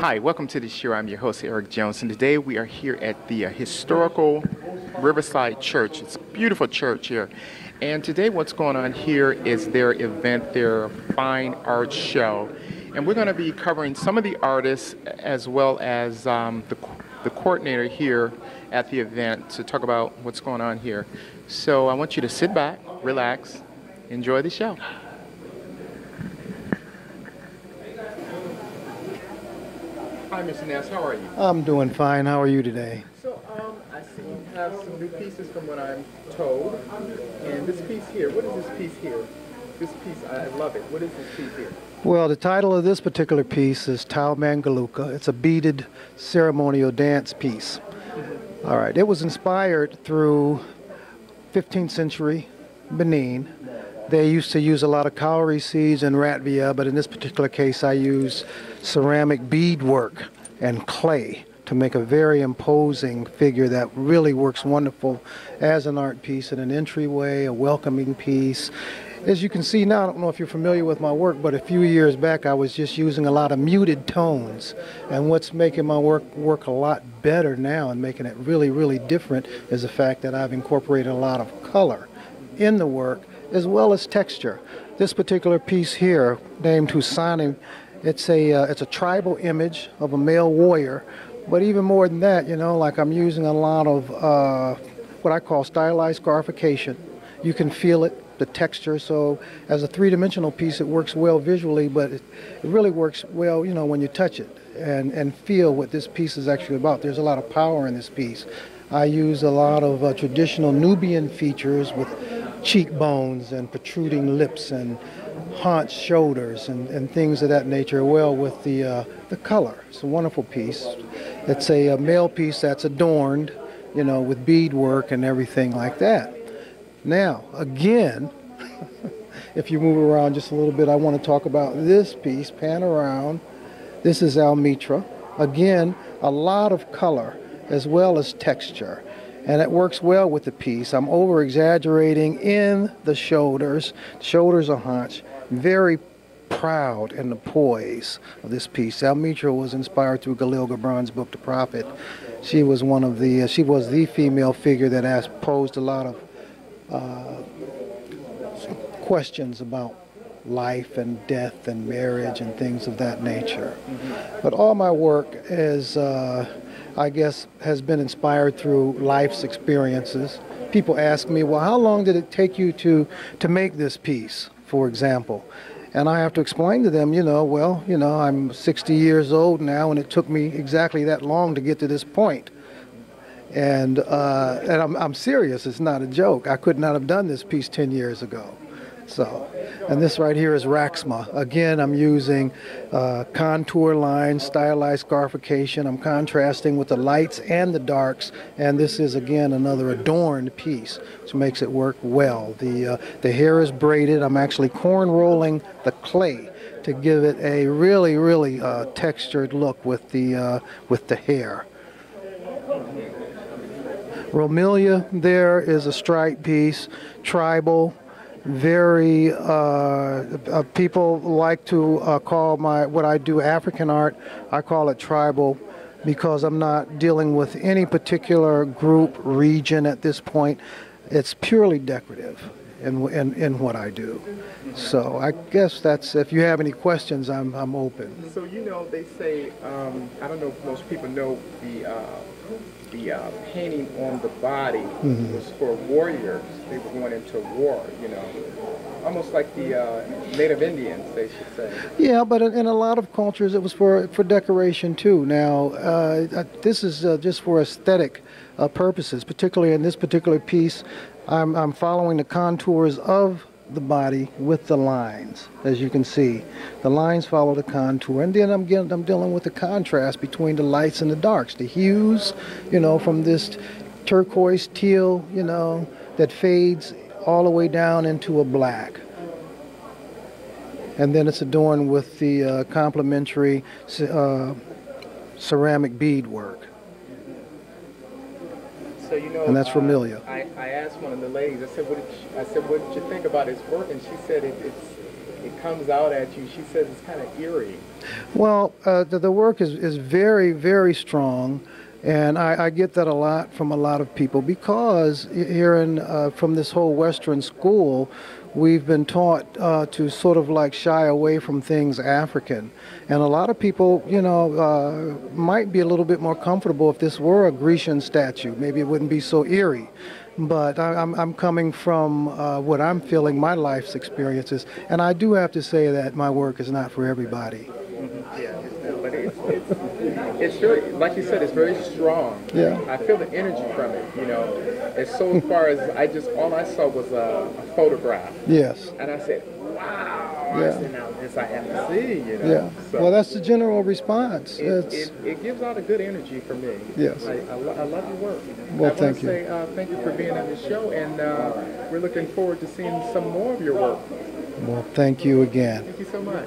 Hi, welcome to the show. I'm your host, Eric Jones, and today we are here at the uh, historical Riverside Church. It's a beautiful church here. And today, what's going on here is their event, their fine art show. And we're going to be covering some of the artists as well as um, the, the coordinator here at the event to talk about what's going on here. So I want you to sit back, relax, enjoy the show. Hi, Mr. Nash. How are you? I'm doing fine. How are you today? So, um, I see you have some new pieces from what I'm told. And this piece here, what is this piece here? This piece, I love it. What is this piece here? Well, the title of this particular piece is Tau Mangaluka. It's a beaded ceremonial dance piece. Mm-hmm. All right. It was inspired through 15th century Benin. They used to use a lot of cowrie seeds and raffia, but in this particular case, I use ceramic beadwork and clay to make a very imposing figure that really works wonderful as an art piece in an entryway, a welcoming piece. As you can see now, I don't know if you're familiar with my work, but a few years back I was just using a lot of muted tones. And what's making my work work a lot better now and making it really, really different is the fact that I've incorporated a lot of color in the work as well as texture. This particular piece here, named Husani, it's a uh, it's a tribal image of a male warrior, but even more than that, you know, like I'm using a lot of uh, what I call stylized scarification. You can feel it, the texture. So as a three-dimensional piece, it works well visually, but it, it really works well, you know, when you touch it and and feel what this piece is actually about. There's a lot of power in this piece. I use a lot of uh, traditional Nubian features with cheekbones and protruding lips and haunch shoulders and, and things of that nature well with the, uh, the color. It's a wonderful piece. It's a, a male piece that's adorned, you know, with beadwork and everything like that. Now, again, if you move around just a little bit, I want to talk about this piece, pan around. This is Almitra. Again, a lot of color as well as texture and it works well with the piece. I'm over exaggerating in the shoulders. Shoulders are hunch. Very proud in the poise of this piece. Almitra was inspired through Khalil Gibran's book, The Prophet. She was one of the, uh, she was the female figure that asked, posed a lot of uh, questions about life and death and marriage and things of that nature. But all my work is uh, I guess, has been inspired through life's experiences. People ask me, well, how long did it take you to, to make this piece, for example? And I have to explain to them, you know, well, you know, I'm 60 years old now, and it took me exactly that long to get to this point. And, uh, and I'm, I'm serious, it's not a joke. I could not have done this piece 10 years ago. So, and this right here is Raxma. Again, I'm using uh, contour lines, stylized scarification. I'm contrasting with the lights and the darks, and this is again another adorned piece, which makes it work well. The uh, the hair is braided. I'm actually corn rolling the clay to give it a really, really uh, textured look with the uh, with the hair. Romelia there is a stripe piece, tribal very uh, uh, people like to uh, call my what I do African art. I call it tribal because I'm not dealing with any particular group region at this point. It's purely decorative in, in, in what I do. So I guess that's if you have any questions, I'm I'm open. So you know they say um, I don't know if most people know the uh, the uh, painting on the body mm-hmm. was for warriors. They were going into war, you know, almost like the uh, Native Indians, they should say. Yeah, but in, in, a lot of cultures, it was for for decoration too. Now, uh, this is uh, just for aesthetic uh, purposes. Particularly in this particular piece, I'm, I'm following the contours of the body with the lines, as you can see. The lines follow the contour, and then I'm getting, I'm dealing with the contrast between the lights and the darks, the hues, you know, from this turquoise teal, you know, that fades all the way down into a black. And then it's adorned with the uh, complementary uh, ceramic beadwork. So you know, and that's uh, Romelia. I, I asked one of the ladies. I said, "What did you, I said, what did you think about his work?" And she said, it, "It's it comes out at you. She says it's kind of eerie. Well, uh, the, the work is, is very, very strong, and I, I get that a lot from a lot of people because here in, uh, from this whole Western school, we've been taught uh, to sort of like shy away from things African. And a lot of people, you know, uh, might be a little bit more comfortable if this were a Grecian statue. Maybe it wouldn't be so eerie. But I, I'm, I'm coming from uh, what I'm feeling, my life's experiences. And I do have to say that my work is not for everybody. Yeah, it's, but it's, it's, it's very, like you said, it's very strong. Yeah. I feel the energy from it, you know. As so far as I just, all I saw was a, a photograph. Yes. And I said, wow. I Yeah. said, now this I have to see, you know. Yeah. So Well, that's the general response. it, It's, it, it gives out a good energy for me. Yes. I, I, lo- I love your work. Well, I thank you. say uh, thank you for being on the show, and uh, we're looking forward to seeing some more of your work. well, thank you again. Thank you so much.